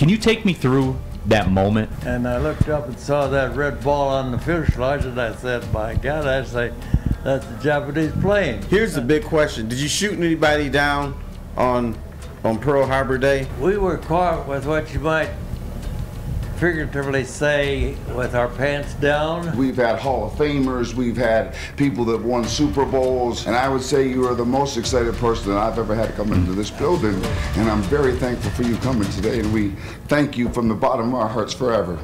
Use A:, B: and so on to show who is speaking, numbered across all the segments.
A: Can you take me through that moment?
B: And I looked up and saw that red ball on the fuselage, and I said, "My God!" I say, "That's the Japanese plane."
C: Here's the big question: Did you shoot anybody down on on Pearl Harbor Day?
B: We were caught with what you might figuratively say with our pants down.
D: We've had Hall of Famers, we've had people that won Super Bowls, and I would say you are the most excited person that I've ever had to come into this building. And I'm very thankful for you coming today, and we thank you from the bottom of our hearts forever.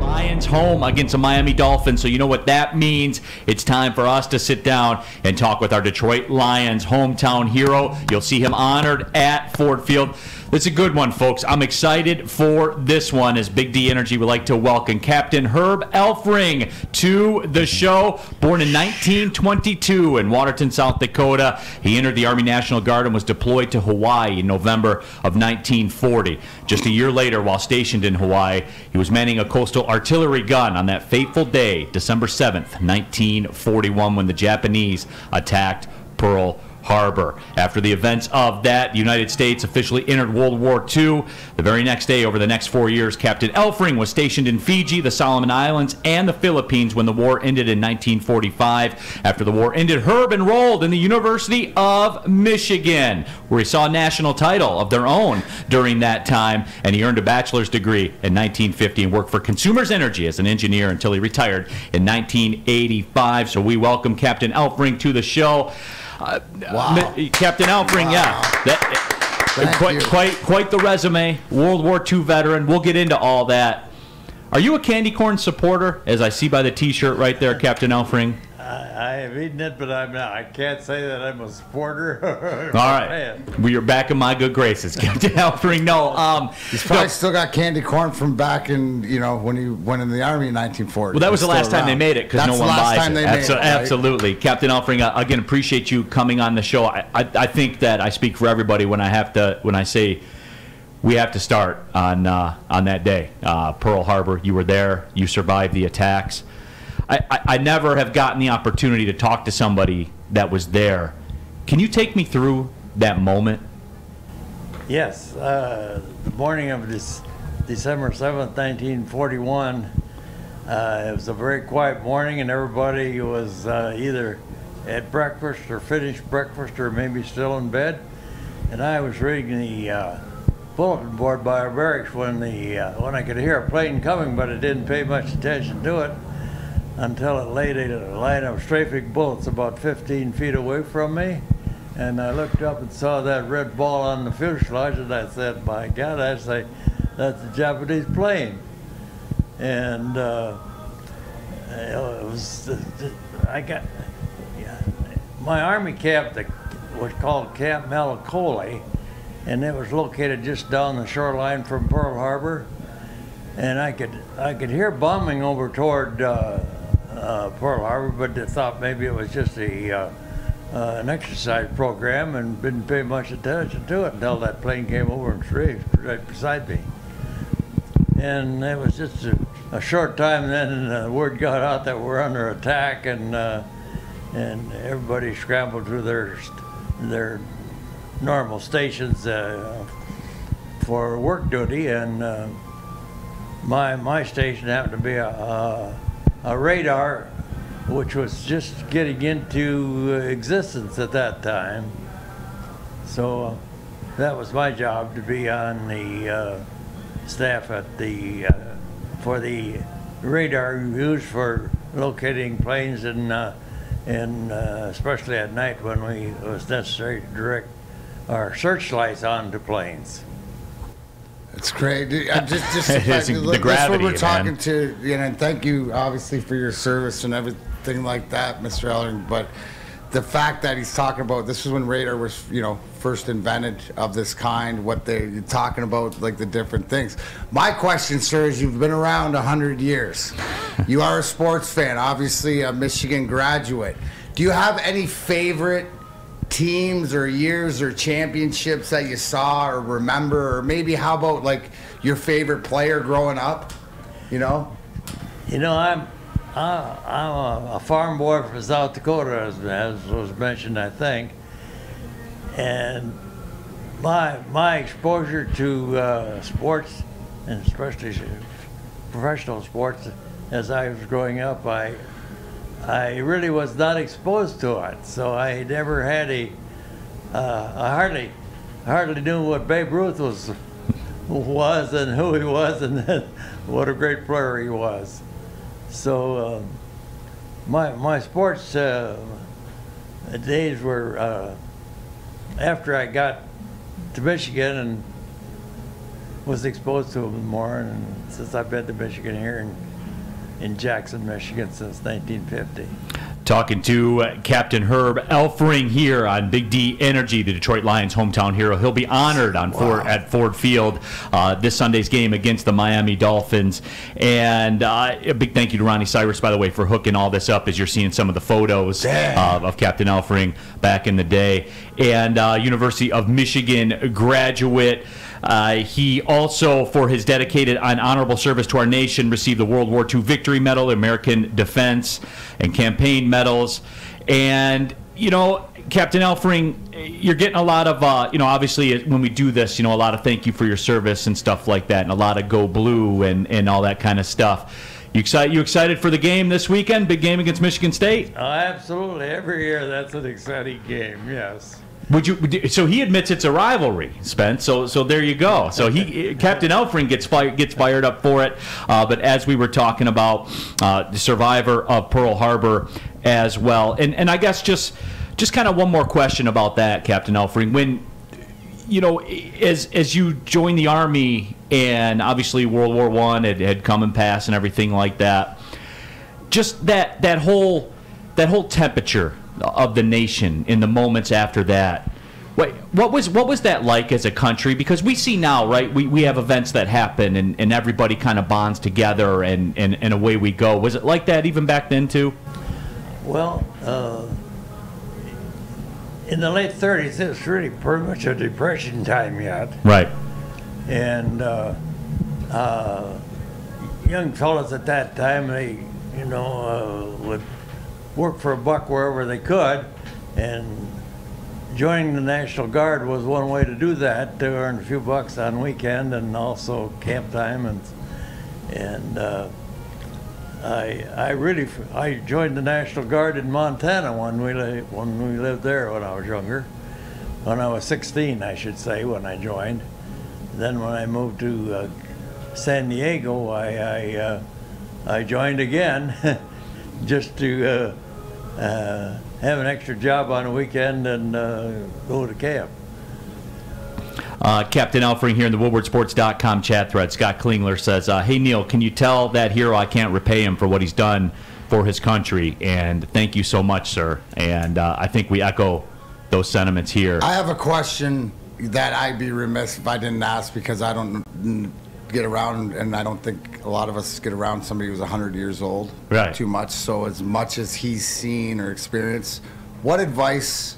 A: Lions home against the Miami Dolphins. So you know what that means. It's time for us to sit down and talk with our Detroit Lions hometown hero. You'll see him honored at Ford Field. It's a good one, folks. I'm excited for this one as Big D Energy would like to welcome Captain Herb Elfring to the show. Born in 1922 in Watertown, South Dakota, he entered the Army National Guard and was deployed to Hawaii in November of 1940. Just a year later, while stationed in Hawaii, he was manning a coastal artillery gun on that fateful day, December 7th, 1941, when the Japanese attacked Pearl Harbor. After the events of that, the United States officially entered World War II. The very next day, over the next four years, Captain Elfring was stationed in Fiji, the Solomon Islands, and the Philippines when the war ended in 1945. After the war ended, Herb enrolled in the University of Michigan, where he saw a national title of their own during that time, and he earned a bachelor's degree in 1950 and worked for Consumers Energy as an engineer until he retired in 1985. So we welcome Captain Elfring to the show. Uh,
E: Wow.
A: Captain Elfring, yeah. That, quite,
E: you.
A: quite, quite the resume. World War II veteran. We'll get into all that. Are you a candy corn supporter? As I see by the T-shirt right there, Captain Elfring.
B: I, I have eaten it, but I'm not. I can't say that I'm a supporter.
A: All right, we are back in my good graces, Captain Elfring. No, um,
E: He's probably
A: no,
E: still got candy corn from back in, you know, when he went in the army in 1940.
A: Well, that was the last
E: still
A: time they made it because
E: That's
A: no
E: the
A: one
E: last
A: buys
E: time
A: it.
E: they
A: Abso-
E: made it, right?
A: Absolutely, Captain Elfring. uh, Again, appreciate you coming on the show. I, I, I think that I speak for everybody when I have to when I say we have to start on uh, on that day, uh, Pearl Harbor. You were there. You survived the attacks. I, I, I never have gotten the opportunity to talk to somebody that was there. Can you take me through that moment?
B: Yes, uh, the morning of this December 7th, 1941, uh, it was a very quiet morning, and everybody was uh, either at breakfast or finished breakfast or maybe still in bed. And I was reading the uh, bulletin board by our barracks when the uh, when I could hear a plane coming, but I didn't pay much attention to it until it laid a line of strafing bullets about 15 feet away from me. And I looked up and saw that red ball on the fuselage, and I said, "My God!" I say, "That's a Japanese plane." And uh, it was, I got my army camp that was called Camp Malakole, and it was located just down the shoreline from Pearl Harbor. And I could I could hear bombing over toward uh, uh, Pearl Harbor, but I thought maybe it was just a uh, uh, an exercise program, and didn't pay much attention to it until that plane came over and strafed right beside me. And it was just a, a short time then, the word got out that we're under attack, and uh, and everybody scrambled to their their normal stations uh, for work duty, and uh, my my station happened to be a, a, a radar, which was just getting into existence at that time. So uh, that was my job to be on the uh, staff at the uh, for the radar used for locating planes and uh, and uh, especially at night when we it was necessary to direct our searchlights onto planes.
E: It's great. Dude, I just, just
A: is
E: fact-
A: the
E: look,
A: gravity,
E: That's what we're
A: man.
E: talking to, you know, and thank you, obviously, for your service and everything like that, Mr. Ellering. But the fact that he's talking about this is when radar was, you know, first invented of this kind. What they're talking about, like the different things. My question, sir, is you've been around hundred years. you are a sports fan, obviously a Michigan graduate. Do you have any favorite teams or years or championships that you saw or remember or maybe how about like your favorite player growing up you know
B: You know, I'm uh, I'm a, a farm boy from South Dakota, as, as was mentioned, I think. And my my exposure to uh, sports, and especially professional sports, as I was growing up, I I really was not exposed to it. So I never had a uh, I hardly hardly knew what Babe Ruth was was and who he was and what a great player he was. So uh, my my sports uh, days were uh, after I got to Michigan and was exposed to them more, and since I've been to Michigan here in, in Jackson, Michigan since 1950.
A: Talking to uh, Captain Herb Elfring here on Big D Energy, the Detroit Lions hometown hero. He'll be honored on Ford, at Ford Field uh, this Sunday's game against the Miami Dolphins. And uh, a big thank you to Ronnie Cyrus, by the way, for hooking all this up as you're seeing some of the photos uh, of Captain Elfring back in the day. And uh, University of Michigan graduate. Uh, he also, for his dedicated and honorable service to our nation, received the World War II Victory Medal, American Defense, and Campaign Medals. And, you know, Captain Elfring, you're getting a lot of, uh, you know, obviously when we do this, you know, a lot of thank you for your service and stuff like that, and a lot of go blue and, and all that kind of stuff. You excited? You excited for the game this weekend? Big game against Michigan State.
B: Oh, absolutely. Every year, that's an exciting game. Yes.
A: Would you? would you- So he admits it's a rivalry, Spence. So so there you go. So he Captain Elfring gets fired gets fired up for it. Uh, but as we were talking about uh, the survivor of Pearl Harbor as well, and and I guess just just kind of one more question about that, Captain Elfring. When you know, as as you joined the army, and obviously World War One had, had come and passed, and everything like that. Just that that whole that whole temperature of the nation in the moments after that. What, what was what was that like as a country? Because we see now, right? We, we have events that happen, and, and everybody kind of bonds together, and, and, and away we go. Was it like that even back then too?
B: Well, uh, in the late 30s, it was really pretty much a depression time yet.
A: Right.
B: And uh, uh, young fellows at that time, they, you know, uh, would work for a buck wherever they could. And joining the National Guard was one way to do that, to earn a few bucks on weekend and also camp time. And, and uh, I, I really, I joined the National Guard in Montana when we, when we lived there when I was younger. When I was 16, I should say, when I joined. Then when I moved to uh, San Diego, I, I, uh, I joined again just to uh, uh, have an extra job on a weekend and uh, go to camp.
A: Uh, Captain Elfring here in the WoodwardSports.com chat thread. Scott Klingler says, uh, "Hey Neal, can you tell that hero I can't repay him for what he's done for his country? And thank you so much, sir. And uh, I think we echo those sentiments here.
E: I have a question that I'd be remiss if I didn't ask because I don't get around, and I don't think a lot of us get around somebody who's 100 years old
A: Right.
E: too much. So, as much as he's seen or experienced, what advice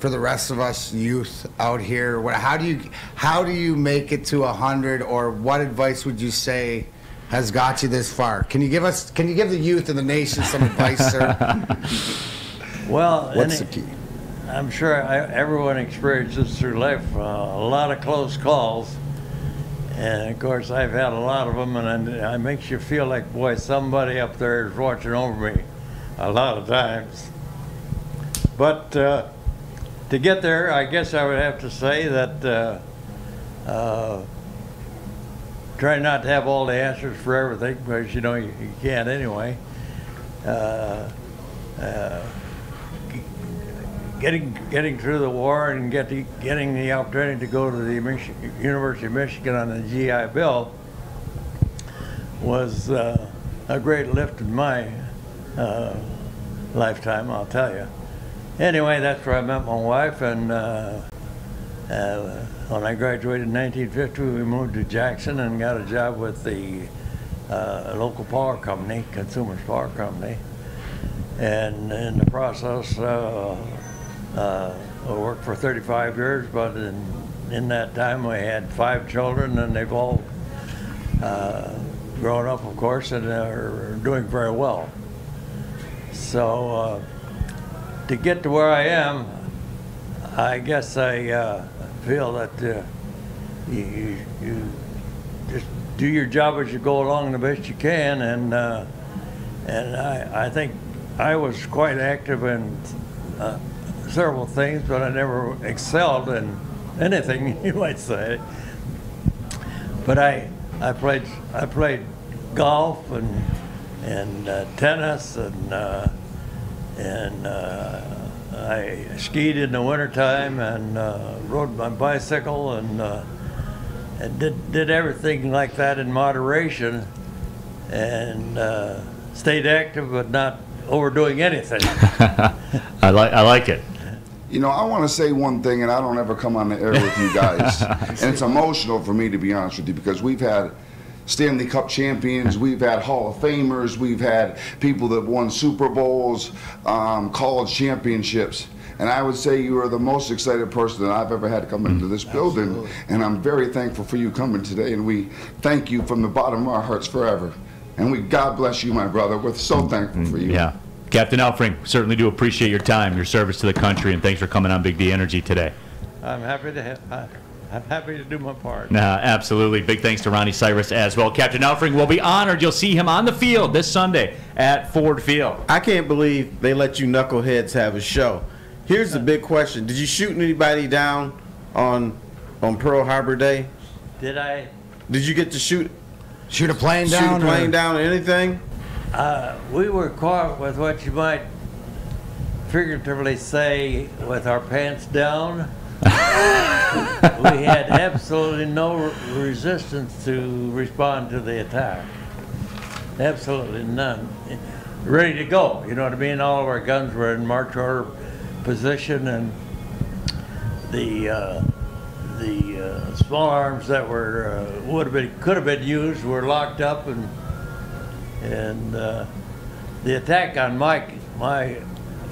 E: for the rest of us youth out here? What, how do you how do you make it to 100, or what advice would you say? Has got you this far. Can you give us? Can you give the youth and the nation some advice, sir?
B: Well,
E: What's the key?
B: I'm sure I, everyone experiences through life uh, a lot of close calls, and of course I've had a lot of them, and it makes you feel like boy somebody up there is watching over me, a lot of times. But uh, to get there, I guess I would have to say that uh, uh, try not to have all the answers for everything, because you know you, you can't anyway. Getting getting through the war and get the, getting the opportunity to go to the University of Michigan on the GI Bill was uh, a great lift in my uh, lifetime, I'll tell you. Anyway, that's where I met my wife, and uh, uh, when I graduated in 1950, we moved to Jackson and got a job with the uh, local power company, Consumers Power Company. And in the process, uh, uh, I worked for 35 years, but in, in that time we had five children, and they've all uh, grown up, of course, and are doing very well. So uh, to get to where I am, I guess I uh, feel that uh, you, you, just do your job as you go along the best you can, and uh, and I, I think I was quite active in several things, but I never excelled in anything you might say. But I I played I played golf and and uh, tennis and uh, and uh, I skied in the wintertime and uh, rode my bicycle and uh, and did did everything like that in moderation and uh, stayed active but not overdoing anything.
A: I like I like it.
D: You know, I want to say one thing, and I don't ever come on the air with you guys. and it's emotional for me, to be honest with you, because we've had Stanley Cup champions, we've had Hall of Famers, we've had people that won Super Bowls, um, college championships. And I would say you are the most excited person that I've ever had to come into this building. And I'm very thankful for you coming today. And we thank you from the bottom of our hearts forever. And we, God bless you, my brother. We're so thankful for you.
A: Yeah. Captain Elfring, certainly do appreciate your time, your service to the country, and thanks for coming on Big D Energy today.
B: I'm happy to ha- I, I'm happy to do my part.
A: Nah, absolutely. Big thanks to Ronnie Cyrus as well. Captain Elfring will be honored. You'll see him on the field this Sunday at Ford Field.
C: I can't believe they let you knuckleheads have a show. Here's the big question: Did you shoot anybody down on on Pearl Harbor Day?
B: Did I?
C: Did you get to shoot
E: Shoot a plane
C: shoot
E: down.
C: a plane
E: or-
C: down anything?
B: Uh, we were caught with what you might figuratively say with our pants down. we had absolutely no resistance to respond to the attack. Absolutely none. Ready to go, you know what I mean? All of our guns were in march order position and the, uh, the uh, small arms that were, uh, would have been, could have been used were locked up and and uh, the attack on my my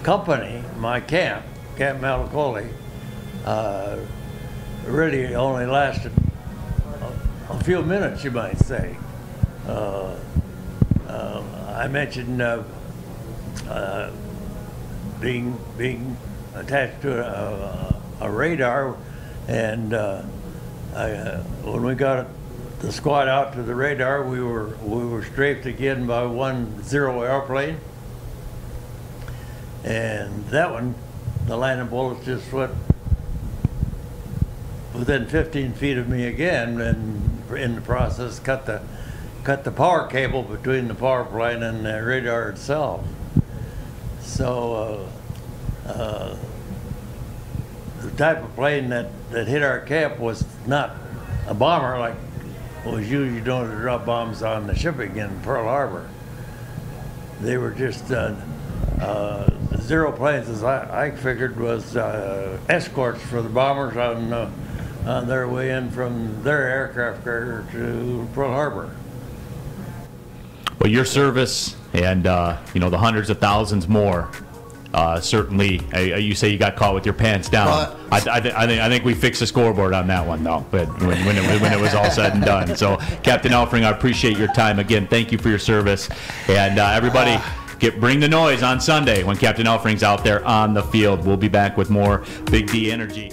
B: company, my camp, Camp Malakole, uh, really only lasted a, a few minutes, you might say. Uh, uh, I mentioned uh, uh, being being attached to a, a radar, and uh, I, when we got the squad out to the radar, we were we were strafed again by one zero airplane, and that one, the landing bullets just went within 15 feet of me again, and in the process cut the cut the power cable between the power plane and the radar itself. So. Uh, uh, the type of plane that, that hit our camp was not a bomber like was usually doing to drop bombs on the shipping in Pearl Harbor. They were just uh, uh, zero planes, as I, I figured, was uh, escorts for the bombers on uh, on their way in from their aircraft carrier to Pearl Harbor.
A: Well, your service and uh, you know the hundreds of thousands more. Uh, certainly, uh, you say you got caught with your pants down.
E: Well,
A: I, I, thi- I, think, I think we fixed the scoreboard on that one, though, but when, when, it, when it was all said and done. So, Captain Elfring, I appreciate your time again. Thank you for your service, and uh, everybody. Get, bring the noise on Sunday when Captain Elfring's out there on the field. We'll be back with more Big D Energy.